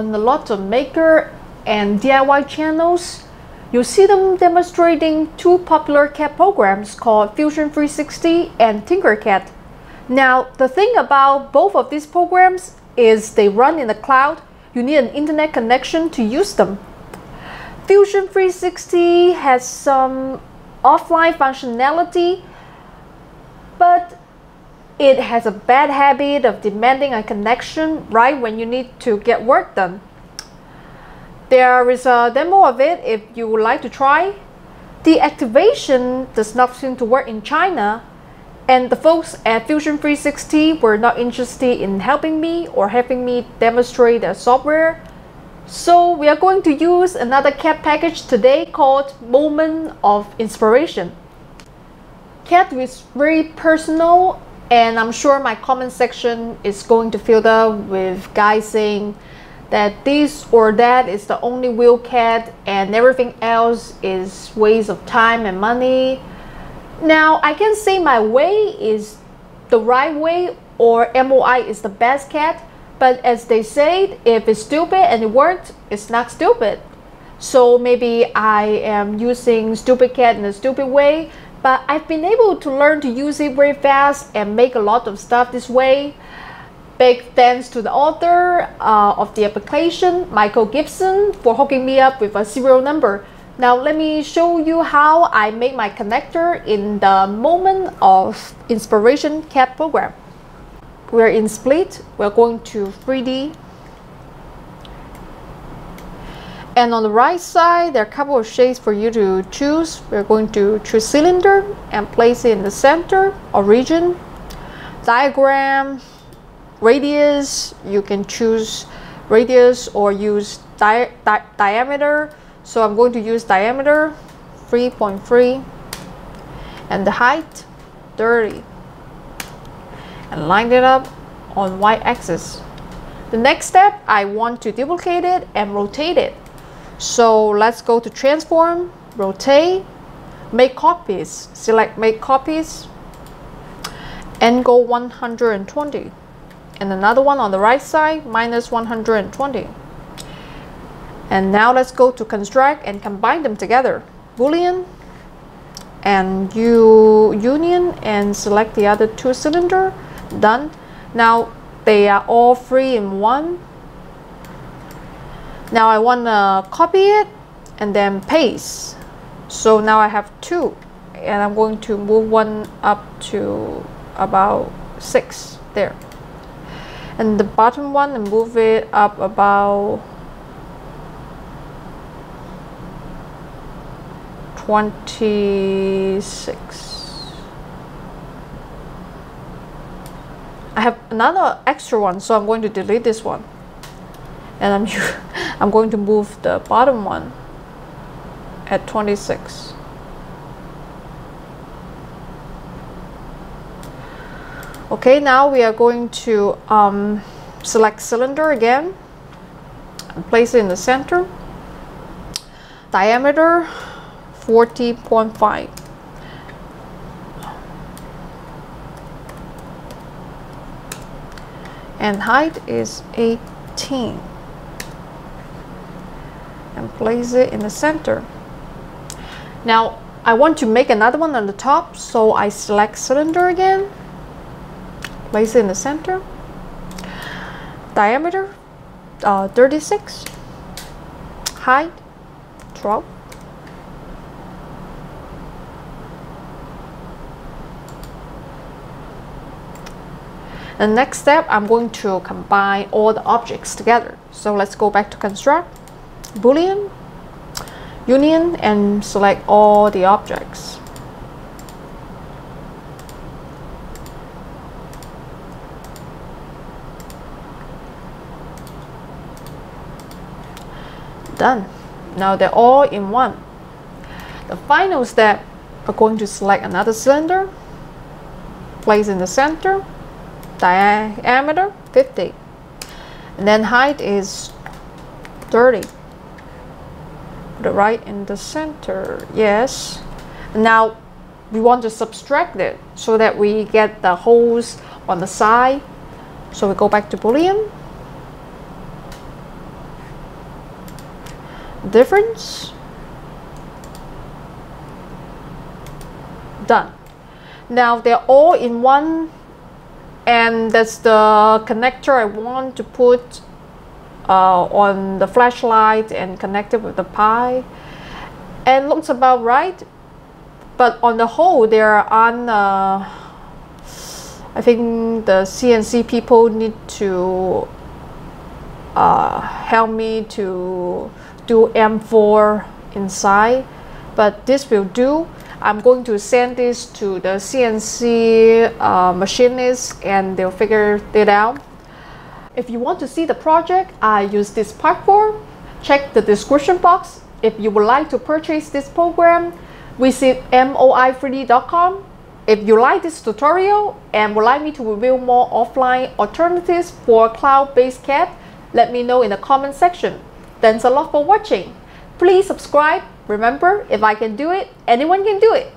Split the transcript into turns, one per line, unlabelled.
on a lot of maker and DIY channels, you'll see them demonstrating two popular CAD programs called Fusion 360 and Tinkercad. Now, the thing about both of these programs is they run in the cloud. You need an internet connection to use them. Fusion 360 has some offline functionality, but it has a bad habit of demanding a connection right when you need to get work done. There is a demo of it if you would like to try. The activation does not seem to work in China, and the folks at Fusion 360 were not interested in helping me or helping me demonstrate their software. So we are going to use another CAD package today called Moment of Inspiration. CAD is very personal and I'm sure my comment section is going to fill up with guys saying that this or that is the only real CAD and everything else is waste of time and money. Now I can say my way is the right way or MOI is the best CAD but as they say, if it's stupid and it worked, it's not stupid. So maybe I am using stupid CAD in a stupid way, but I've been able to learn to use it very fast and make a lot of stuff this way. Big thanks to the author uh, of the application, Michael Gibson, for hooking me up with a serial number. Now let me show you how I made my connector in the moment of inspiration CAD program we're in split we're going to 3d and on the right side there are a couple of shapes for you to choose we're going to choose cylinder and place it in the center or region diagram radius you can choose radius or use di di diameter so I'm going to use diameter 3.3 and the height 30 and line it up on y-axis. The next step, I want to duplicate it and rotate it. So let's go to transform, rotate, make copies, select make copies, angle 120. And another one on the right side, minus 120. And now let's go to construct and combine them together. Boolean and U union and select the other two cylinder done now they are all three in one now I want to copy it and then paste. So now I have two and I'm going to move one up to about six there. And the bottom one and move it up about 26 I have another extra one so I'm going to delete this one and I'm I'm going to move the bottom one at 26 okay now we are going to um, select cylinder again and place it in the center. Diameter 40.5 and height is 18 and place it in the center. Now I want to make another one on the top so I select cylinder again place it in the center. Diameter uh, 36 height 12 The next step, I'm going to combine all the objects together. So let's go back to construct, boolean, union, and select all the objects. Done. Now they're all in one. The final step, we're going to select another cylinder, place in the center, diameter 50 and then height is 30 put it right in the center yes now we want to subtract it so that we get the holes on the side so we go back to boolean difference. Done. Now they're all in one and that's the connector I want to put on the flashlight and connected with the Pi and looks about right but on the whole there are uh, I think the CNC people need to uh, help me to do M4 inside. But this will do. I'm going to send this to the CNC uh, machinist and they'll figure it out if you want to see the project I use this part for check the description box if you would like to purchase this program visit moi3d.com if you like this tutorial and would like me to review more offline alternatives for cloud-based CAD, let me know in the comment section. Thanks a lot for watching. Please subscribe. Remember, if I can do it, anyone can do it.